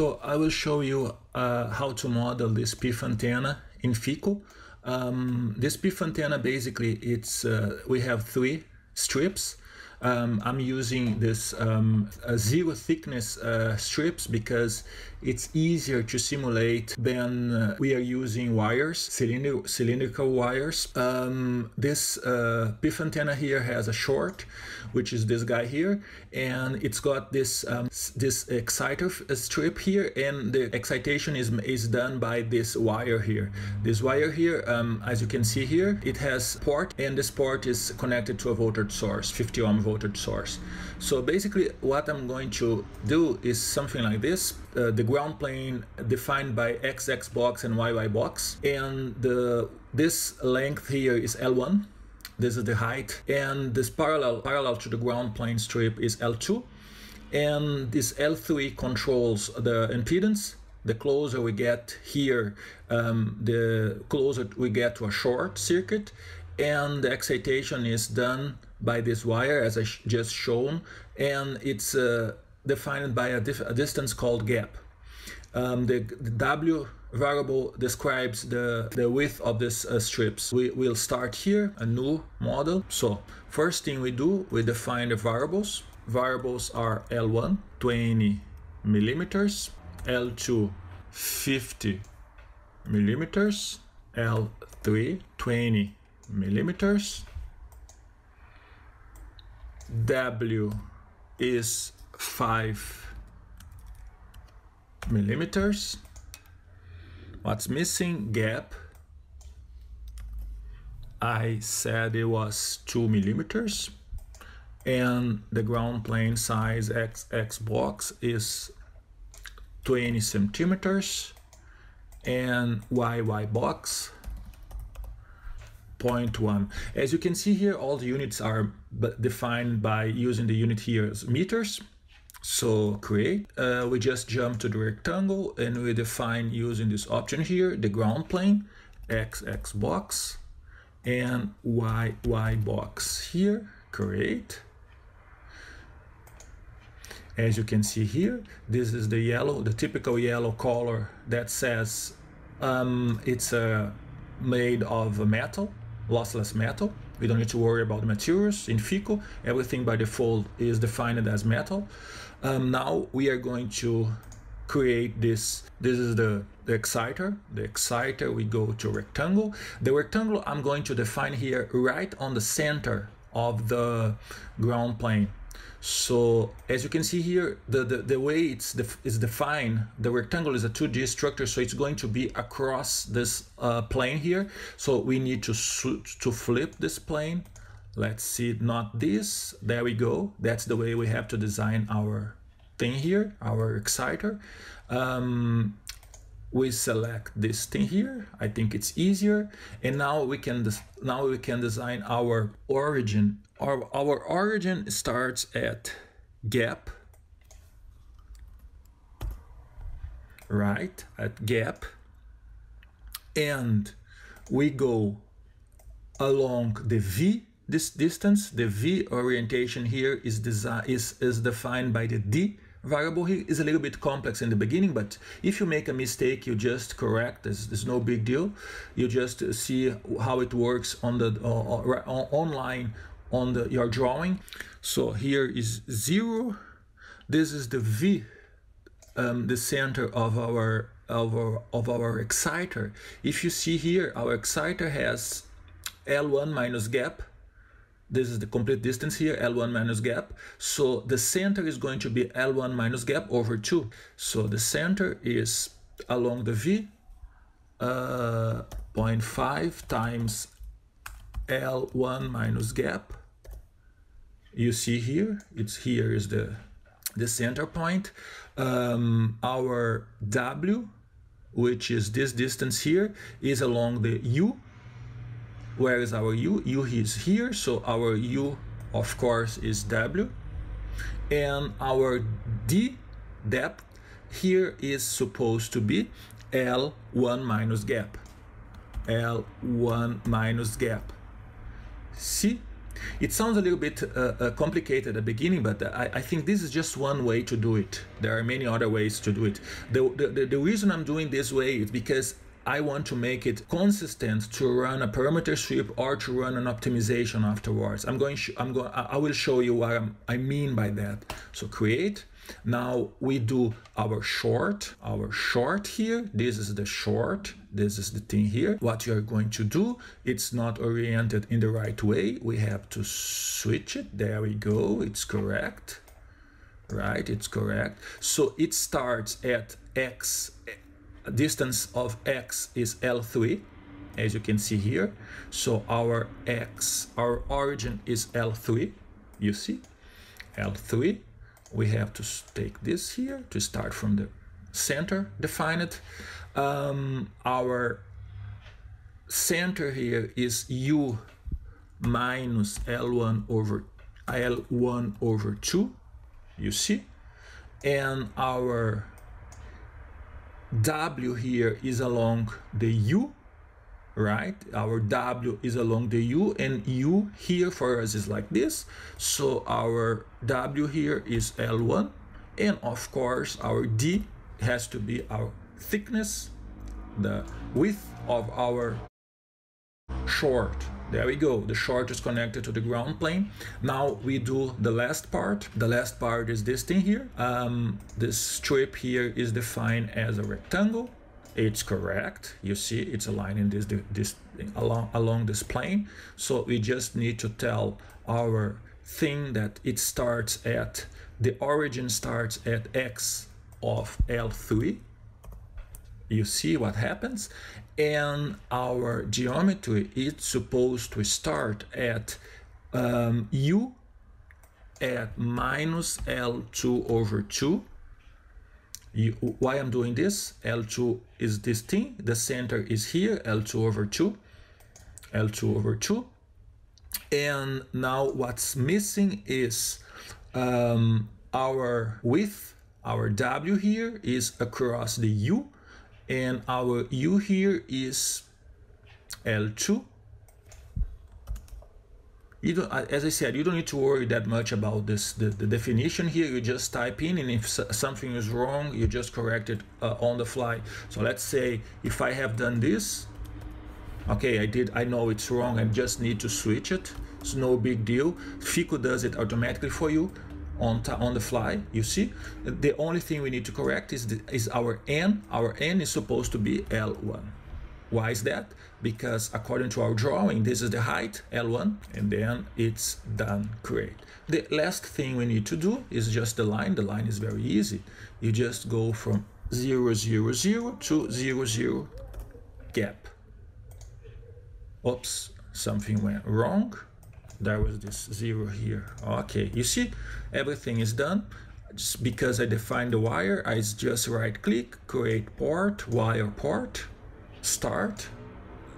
So I will show you uh, how to model this PIFA antenna in FEKO. Um, this PIFA antenna basically it's uh, we have three strips um, I'm using this um, zero thickness uh, strips because it's easier to simulate than uh, we are using wires, cylindrical wires. Um, this uh, PIFA antenna here has a short, which is this guy here, and it's got this um, this exciter strip here, and the excitation is is done by this wire here. This wire here, um, as you can see here, it has port, and this port is connected to a voltage source, 50 ohm voltage source. So basically what I'm going to do is something like this. Uh, the ground plane defined by XX box and YY box. And the this length here is L1. This is the height. And this parallel, parallel to the ground plane strip is L2. And this L3 controls the impedance the closer we get here, um, the closer we get to a short circuit, and the excitation is done by this wire as I just shown and it's uh, defined by a, a, distance called gap. Um, the, the, W variable describes the, the width of these uh, strips. We will start here, a new model. So first thing we do, we define the variables. Variables are L1, 20 millimeters, L2, 50 millimeters, L3, 20 millimeters, W is 5 millimeters. What's missing? Gap. I said it was 2 millimeters. And the ground plane size XX box is 20 centimeters. And YY box 0.1. As you can see here, all the units are defined by using the unit here as meters. So create, uh, we just jump to the rectangle and we define using this option here, the ground plane, X, X box and Y, Y box here, create. As you can see here, this is the yellow, the typical yellow color that says um, it's uh, made of metal lossless metal. We don't need to worry about materials in FEKO, Everything by default is defined as metal. Um, now we are going to create this. This is the, the exciter. The exciter, we go to rectangle. The rectangle I'm going to define here right on the center of the ground plane. So as you can see here, the, the, the way it's def is defined, the rectangle is a 2D structure, so it's going to be across this uh, plane here. So we need to, to flip this plane. Let's see, not this, there we go. That's the way we have to design our thing here, our exciter. Um, we select this thing here. I think it's easier. And now we can now we can design our origin our, our origin starts at gap. Right at gap. And we go along the v this distance. The v orientation here is is is defined by the d variable is a little bit complex in the beginning, but if you make a mistake, you just correct. There's, there's no big deal. You just see how it works on the uh, uh online on the your drawing. So here is zero. This is the V, um, the center of our of our of our exciter. If you see here, our exciter has L1 minus gap this is the complete distance here, L1 minus gap. So the center is going to be L1 minus gap over 2. So the center is along the V, uh, 0.5 times L1 minus gap. You see here, it's here is the, the center point. Um, our W, which is this distance here, is along the U where is our u? u is here, so our u, of course, is w. And our d depth here is supposed to be L1 minus gap. L1 minus gap. See? It sounds a little bit uh, uh, complicated at the beginning, but I, I, think this is just one way to do it. There are many other ways to do it. The, the, the reason I'm doing this way is because I want to make it consistent to run a parameter sweep or to run an optimization afterwards. I'm going, I'm going, I will show you what I'm, I mean by that. So create, now we do our short, our short here. This is the short. This is the thing here. What you are going to do, it's not oriented in the right way. We have to switch it. There we go. It's correct. Right, it's correct. So it starts at x, distance of x is L3, as you can see here. So our x, our origin is L3, you see, L3 we have to take this here to start from the center, define it. Um, our center here is u minus L1 over L1 over 2, you see? And our W here is along the U right? Our W is along the U and U here for us is like this. So our W here is L1 and of course our D has to be our thickness, the width of our short. There we go. The short is connected to the ground plane. Now we do the last part. The last part is this thing here. Um, this strip here is defined as a rectangle it's correct you see it's aligning this this along along this plane so we just need to tell our thing that it starts at the origin starts at x of l3 you see what happens and our geometry is supposed to start at um, u at minus l2 over 2 you, why I'm doing this, L2 is this thing, the center is here, L2 over 2, L2 over 2. And now what's missing is um, our width, our W here is across the U, and our U here is L2 you don't as i said you don't need to worry that much about this the, the definition here. You just type in and if something is wrong you just correct it uh, on the fly. So let's say if i have done this okay i did i know it's wrong i just need to switch it. It's no big deal. FEKO does it automatically for you on on the fly you see the only thing we need to correct is the, is our n our n is supposed to be l1 why is that? Because according to our drawing, this is the height, L1, and then it's done, create. The last thing we need to do is just the line. The line is very easy. You just go from 0, 0, 0 to 0, 0 gap. Oops, something went wrong. There was this zero here. Okay, you see, everything is done. Just because I defined the wire, I just right click, create port, wire port, start.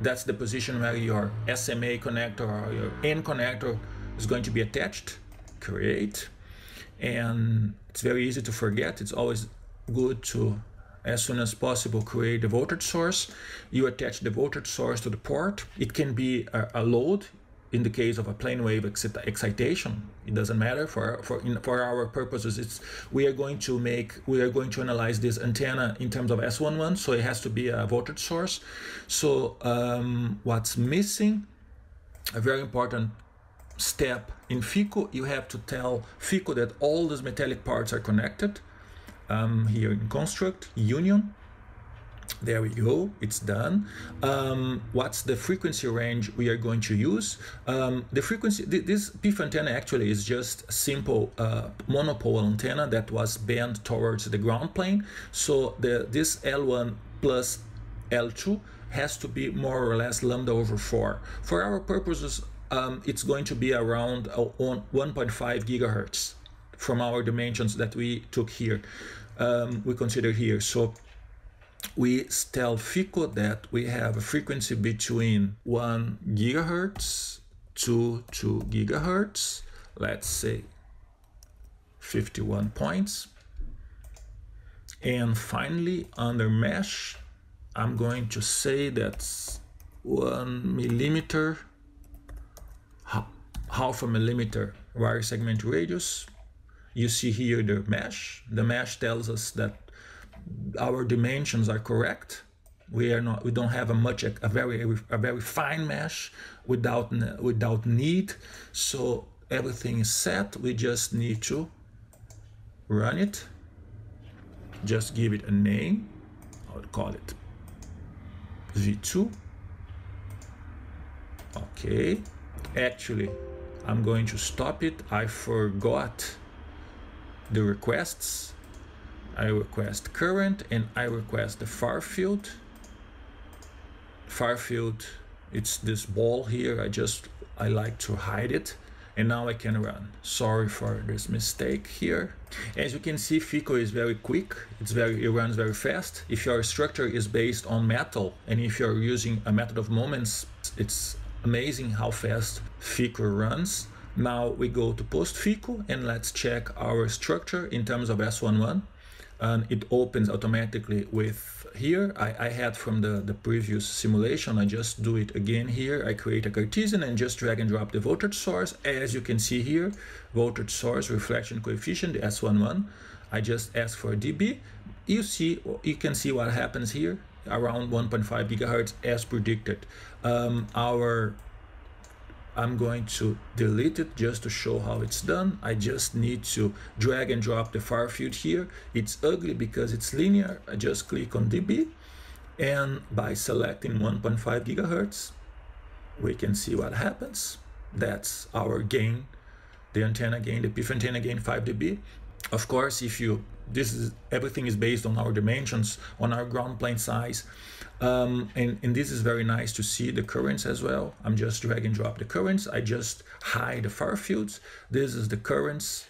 That's the position where your SMA connector or your N connector is going to be attached. Create. And it's very easy to forget. It's always good to, as soon as possible, create the voltage source. You attach the voltage source to the port. It can be a, a load in the case of a plane wave excitation it doesn't matter for for in, for our purposes. It's we are going to make we are going to analyze this antenna in terms of s11 so it has to be a voltage source. So um, what's missing a very important step in FEKO you have to tell FEKO that all these metallic parts are connected um, here in construct union there we go, it's done. Um, what's the frequency range we are going to use? Um, the frequency, this PIFA antenna actually is just a simple uh, monopole antenna that was bent towards the ground plane. So the this L1 plus L2 has to be more or less lambda over 4. For our purposes, um, it's going to be around uh, 1.5 gigahertz from our dimensions that we took here, um, we consider here. So we tell FEKO that we have a frequency between 1 gigahertz to 2 gigahertz, let's say 51 points. And finally, under mesh, I'm going to say that's 1 millimeter half a millimeter wire segment radius. You see here the mesh. The mesh tells us that our dimensions are correct. We are not. We don't have a much a very a very fine mesh without without need. So everything is set. We just need to run it. Just give it a name. I'll call it V2. Okay. Actually, I'm going to stop it. I forgot the requests. I request current and I request the far field. Far field, it's this ball here. I just, I like to hide it and now I can run. Sorry for this mistake here. As you can see, FEKO is very quick. It's very, it runs very fast. If your structure is based on metal and if you're using a method of moments, it's amazing how fast FEKO runs. Now we go to post FEKO and let's check our structure in terms of S11 and it opens automatically with here. I, I, had from the, the previous simulation I just do it again here. I create a Cartesian and just drag and drop the voltage source. As you can see here voltage source reflection coefficient the S11 I just ask for dB. You see you can see what happens here. Around 1.5 gigahertz as predicted. Um, our I'm going to delete it just to show how it's done. I just need to drag and drop the far field here. It's ugly because it's linear. I just click on dB and by selecting 1.5 gigahertz, we can see what happens. That's our gain, the antenna gain, the PIFA antenna gain 5 dB. Of course, if you this is everything is based on our dimensions, on our ground plane size. Um, and, and this is very nice to see the currents as well. I'm just drag and drop the currents. I just hide the far fields. This is the currents.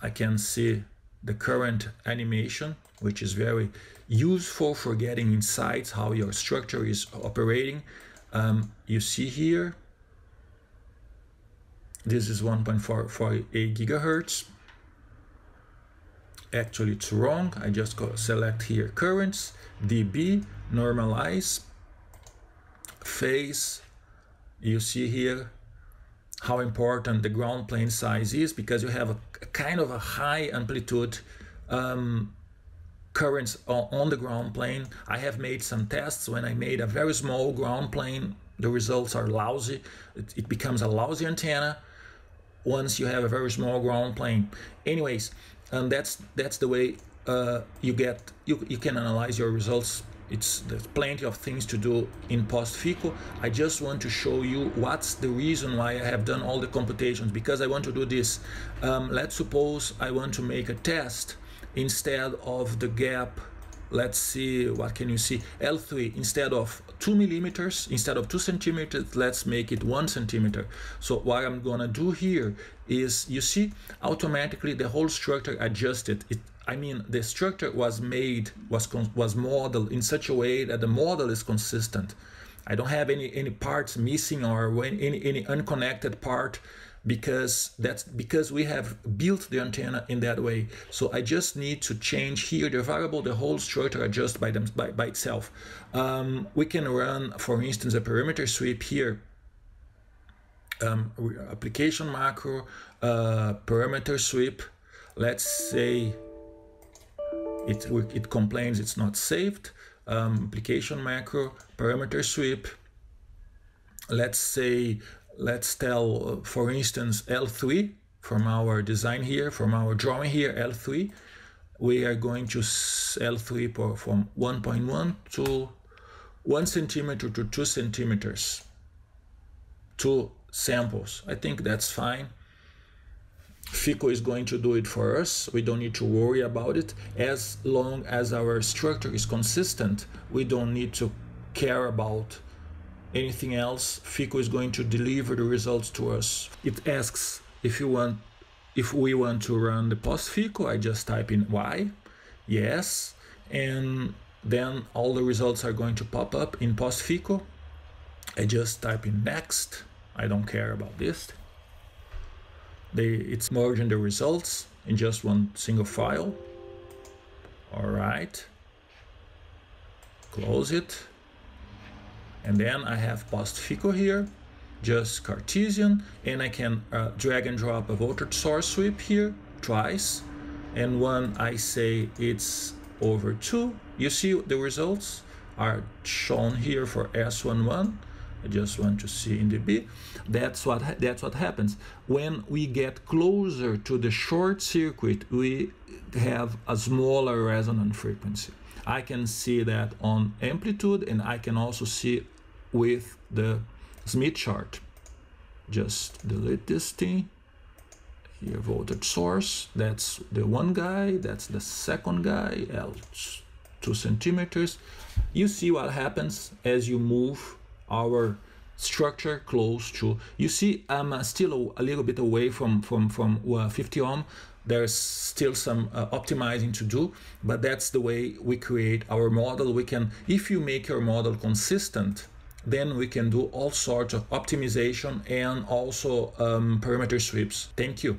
I can see the current animation, which is very useful for getting insights how your structure is operating. Um, you see here, this is 1.448 gigahertz actually it's wrong I just select here currents dB normalize phase you see here how important the ground plane size is because you have a, a kind of a high amplitude um, currents on, the ground plane. I have made some tests. When I made a very small ground plane the results are lousy. It, it becomes a lousy antenna once you have a very small ground plane. Anyways and that's that's the way uh, you get you, you can analyze your results it's there's plenty of things to do in post FEKO. I just want to show you what's the reason why I have done all the computations because I want to do this. Um, let's suppose I want to make a test instead of the gap let's see what can you see L3 instead of two millimeters instead of two centimeters let's make it one centimeter so what I'm gonna do here is you see automatically the whole structure adjusted it I mean the structure was made was was modeled in such a way that the model is consistent I don't have any any parts missing or any any unconnected part because that's because we have built the antenna in that way. So I just need to change here the variable, the whole structure adjust by them by, by itself. Um, we can run, for instance, a parameter sweep here. Um, application macro, uh, parameter sweep. Let's say it, it complains it's not saved. Um, application macro, parameter sweep. Let's say let's tell, for instance, L3 from our design here, from our drawing here, L3, we are going to L3 from 1.1 to 1 centimeter to 2 centimeters, two samples. I think that's fine. FEKO is going to do it for us. We don't need to worry about it. As long as our structure is consistent, we don't need to care about anything else, FEKO is going to deliver the results to us. It asks if you want, if we want to run the post FEKO, I just type in Y, yes, and then all the results are going to pop up in post FEKO. I just type in next, I don't care about this. They, it's merging the results in just one single file. All right, close it and then I have post FEKO here just Cartesian, and I can uh, drag and drop a voltage source sweep here twice. And when I say it's over 2, you see the results are shown here for S11. I just want to see in dB. That's what that's what happens when we get closer to the short circuit. We have a smaller resonant frequency. I can see that on amplitude, and I can also see with the Smith chart. Just delete this thing. Here, voltage source. That's the one guy. That's the second guy. L two centimeters. You see what happens as you move our structure close to. You see, I'm uh, still a, little bit away from from from uh, 50 ohm. There's still some uh, optimizing to do, but that's the way we create our model. We can, if you make your model consistent, then we can do all sorts of optimization and also um, parameter sweeps. Thank you.